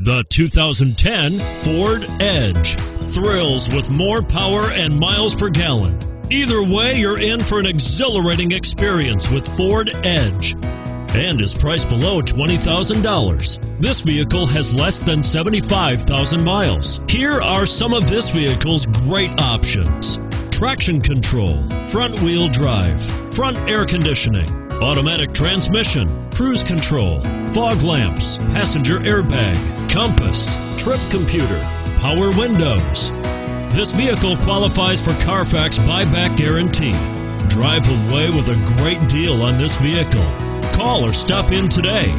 The 2010 Ford Edge thrills with more power and miles per gallon. Either way, you're in for an exhilarating experience with Ford Edge and is priced below $20,000. This vehicle has less than 75,000 miles. Here are some of this vehicle's great options. Traction control, front wheel drive, front air conditioning, automatic transmission, cruise control, fog lamps, passenger airbag, compass, trip computer, power windows. This vehicle qualifies for Carfax buyback guarantee. Drive away with a great deal on this vehicle. Call or stop in today.